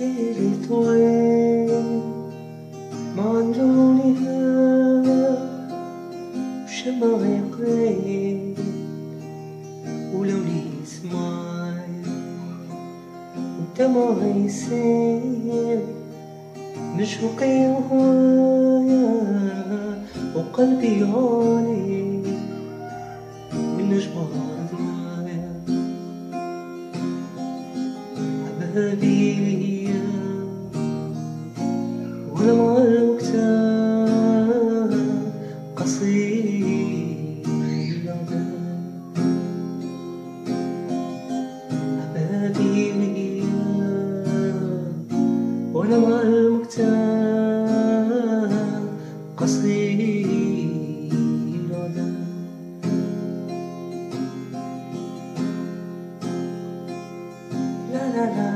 ليلي طويل ما عندوني وشمعي قليل ولوني سمايل ودمعي يسيل مشوقي وهوايا وقلبي عالي والنجمة ضايع هذه الأيام وأنا مع المكتاب قصير هذه الأيام وأنا مع المكتاب قصير la la la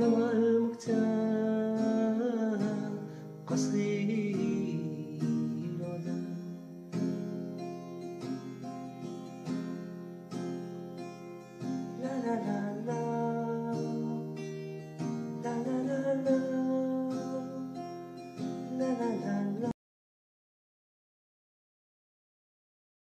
نوى المكتاب قصدي